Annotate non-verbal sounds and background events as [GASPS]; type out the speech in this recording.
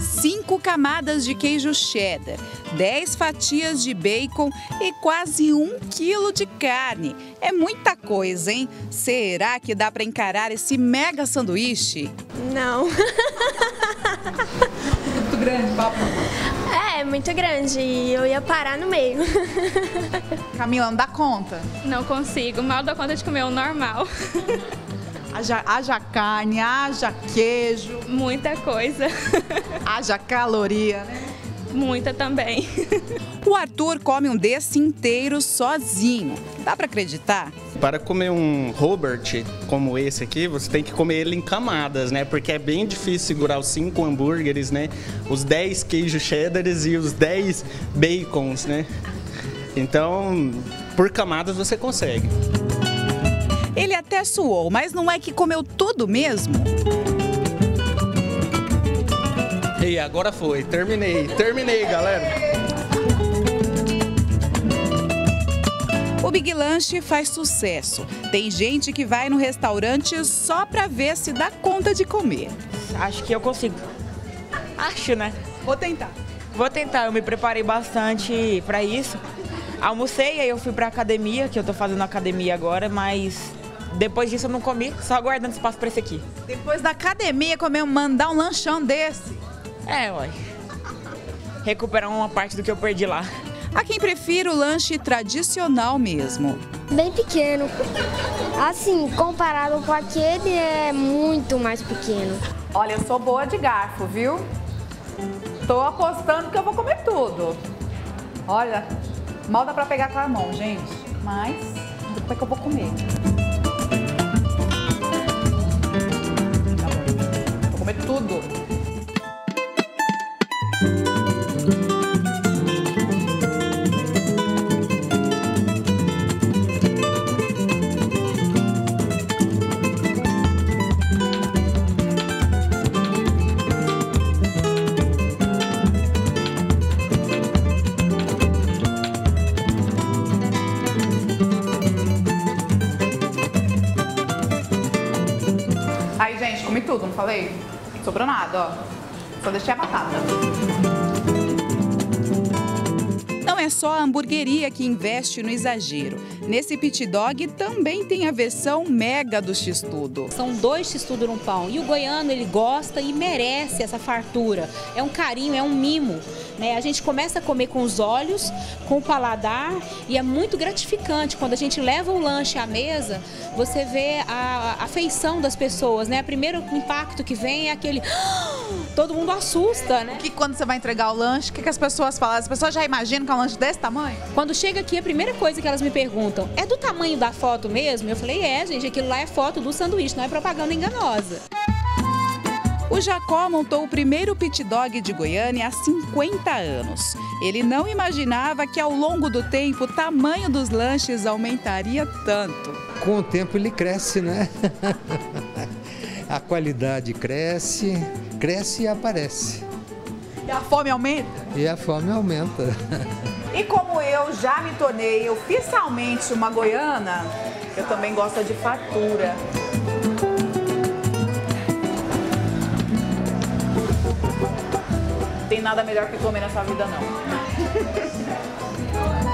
Cinco camadas de queijo cheddar, 10 fatias de bacon e quase um quilo de carne. É muita coisa, hein? Será que dá para encarar esse mega sanduíche? Não. Muito grande, papo. É, muito grande e eu ia parar no meio. Camila, não dá conta? Não consigo, mal dou conta de comer o normal. [LAUGHS] Haja, haja carne, haja queijo, Muita coisa. [LAUGHS] haja caloria, né? Muita também. [LAUGHS] O Arthur come um desse inteiro sozinho. Dá para acreditar? Para comer um Robert como esse aqui, você tem que comer ele em camadas, né? Porque é bem difícil segurar os cinco hambúrgueres, né? Os 10 queijos cheddares e os 10 bacons, né? Então, por camadas você consegue. Ele até suou, mas não é que comeu tudo mesmo? E agora foi, terminei, terminei, galera. O Big Lanche faz sucesso. Tem gente que vai no restaurante só para ver se dá conta de comer. Acho que eu consigo. Acho, né? Vou tentar. Vou tentar, eu me preparei bastante pra isso. Almocei, aí eu fui pra academia, que eu tô fazendo academia agora, mas depois disso eu não comi, só aguardando espaço pra esse aqui. Depois da academia, comer, mandar um lanchão desse. É, uai. Recuperar uma parte do que eu perdi lá. Há quem prefira o lanche tradicional mesmo. Bem pequeno. Assim, comparado com aquele, é muito mais pequeno. Olha, eu sou boa de garfo, viu? Tô apostando que eu vou comer tudo. Olha, mal dá pra pegar com a mão, gente. Mas depois que eu vou comer. Tudo, não falei? Sobrou nada, ó. Só deixei a batata. Não é só a hamburgueria que investe no exagero. Nesse pit dog também tem a versão mega do X-Tudo. São dois x-tudo num pão. E o goiano, ele gosta e merece essa fartura. É um carinho, é um mimo. Né? A gente começa a comer com os olhos, com o paladar, e é muito gratificante. Quando a gente leva o lanche à mesa, você vê a afeição das pessoas. Né? O primeiro impacto que vem é aquele... [GASPS] Todo mundo assusta, né? Que quando você vai entregar o lanche, o que, que as pessoas falam? As pessoas já imaginam que é um lanche desse tamanho? Quando chega aqui, a primeira coisa que elas me perguntam é do tamanho da foto mesmo? Eu falei, é, gente, aquilo lá é foto do sanduíche, não é propaganda enganosa. O Jacó montou o primeiro pit dog de Goiânia há 50 anos. Ele não imaginava que ao longo do tempo o tamanho dos lanches aumentaria tanto. Com o tempo ele cresce, né? [LAUGHS] A qualidade cresce, cresce e aparece. E a fome aumenta? E a fome aumenta. [LAUGHS] E como eu já me tornei oficialmente uma goiana, eu também gosto de fartura. tem nada melhor que comer nessa vida, não. [LAUGHS]